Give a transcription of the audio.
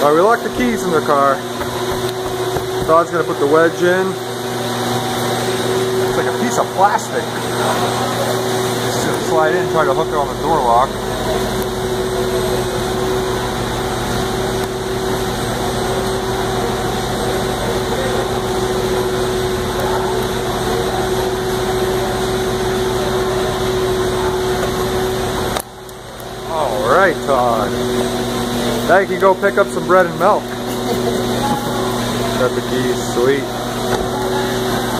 Alright, we locked the keys in the car. Todd's gonna put the wedge in. It's like a piece of plastic. Just gonna slide in try to hook it on the door lock. Alright, Todd. Now you can go pick up some bread and milk. That'd be sweet.